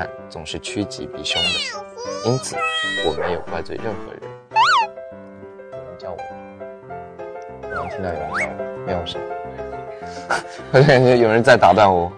看总是趋吉避凶的，因此我没有怪罪任何人。有人叫我，我能听到有人叫我，没有声，我感觉有人在打断我。